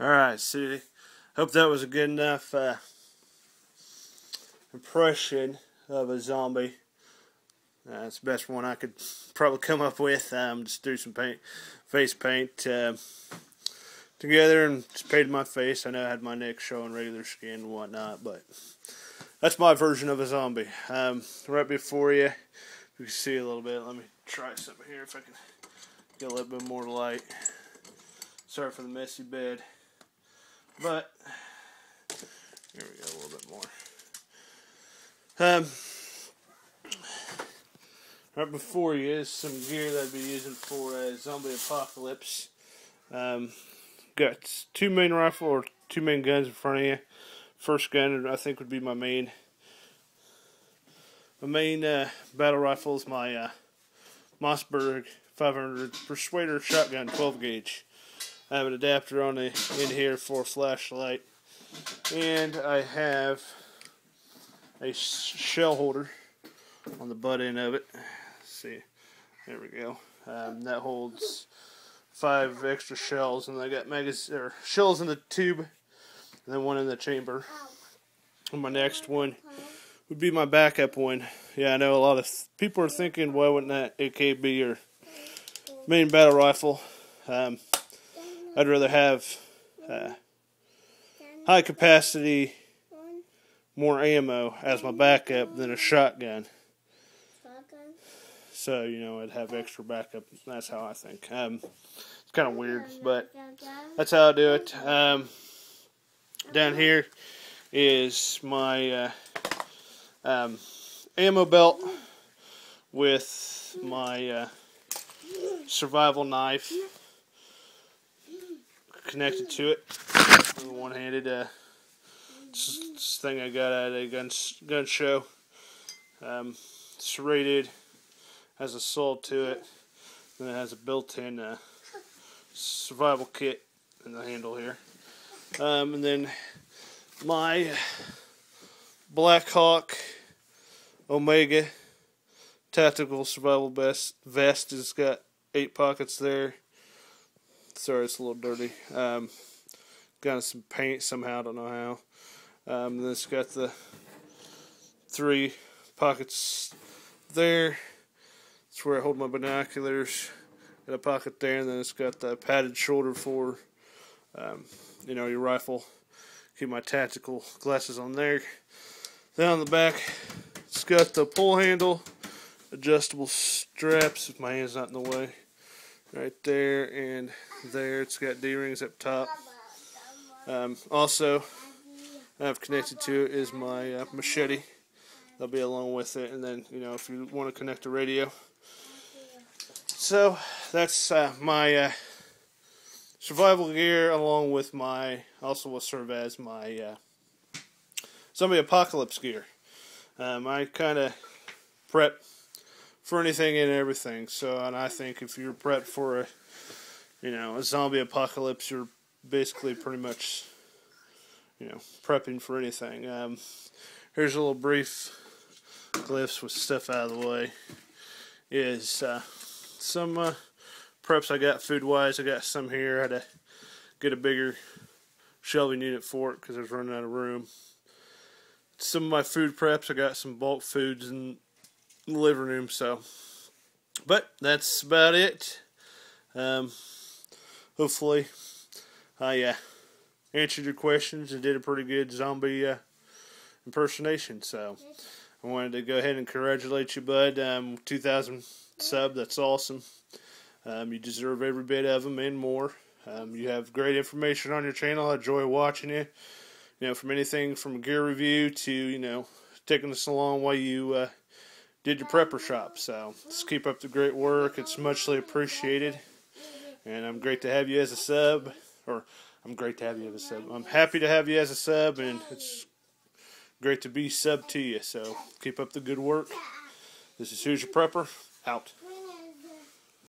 Alright, City. Hope that was a good enough uh, impression of a zombie. Uh, the best one I could probably come up with. Um, just do some paint, face paint uh, together and just painted my face. I know I had my neck showing regular skin and whatnot, but that's my version of a zombie. Um, right before you, you can see a little bit. Let me try something here if I can get a little bit more light. Sorry for the messy bed. But here we go, a little bit more. Um, right before you is some gear that I'd be using for a zombie apocalypse. Um, got two main rifle or two main guns in front of you. First gun I think would be my main my main uh, battle rifle is my uh, Mossberg 500 Persuader shotgun 12 gauge. I have an adapter on the in here for a flashlight, and I have a shell holder on the butt end of it. Let's see, there we go. Um, that holds five extra shells, and I got magazine or shells in the tube, and then one in the chamber. And my next one would be my backup one. Yeah, I know a lot of people are thinking, why wouldn't that AK be your main battle rifle? Um, I'd rather have uh, high capacity, more ammo as my backup than a shotgun. So, you know, I'd have extra backup. That's how I think. Um, it's kind of weird, but that's how I do it. Um, down here is my uh, um, ammo belt with my uh, survival knife connected to it. One-handed uh, thing I got at a gun gun show. Um, it's rated, has a salt to it, and it has a built-in uh, survival kit in the handle here. Um, and then my Blackhawk Omega tactical survival vest vest has got eight pockets there. Sorry, it's a little dirty. Um, got some paint somehow, I don't know how. Um, then it's got the three pockets there. That's where I hold my binoculars. Got a pocket there, and then it's got the padded shoulder for, um, you know, your rifle. Keep my tactical glasses on there. Then on the back, it's got the pull handle, adjustable straps if my hand's not in the way. Right there, and there. It's got D-rings up top. Um, also, I've connected to it is my uh, machete. That'll be along with it, and then you know if you want to connect a radio. So that's uh, my uh, survival gear, along with my also will serve as my uh, zombie apocalypse gear. Um, I kind of prep for anything and everything. So, and I think if you're prepped for a you know, a zombie apocalypse, you're basically pretty much, you know, prepping for anything. Um, here's a little brief glyphs with stuff out of the way. Is uh, some uh, preps I got food wise. I got some here. I had to get a bigger shelving unit for it because I was running out of room. Some of my food preps. I got some bulk foods living room. So, but that's about it. Um, hopefully I uh, answered your questions and did a pretty good zombie uh, impersonation. So I wanted to go ahead and congratulate you, bud. Um, 2,000 sub, that's awesome. Um, you deserve every bit of them and more. Um, you have great information on your channel. I enjoy watching it. You know, from anything from gear review to you know taking us along while you uh, did your prepper shop. So just keep up the great work. It's muchly appreciated and I'm great to have you as a sub, or I'm great to have you as a sub. I'm happy to have you as a sub, and it's great to be sub to you. So keep up the good work. This is Hoosier Prepper, out.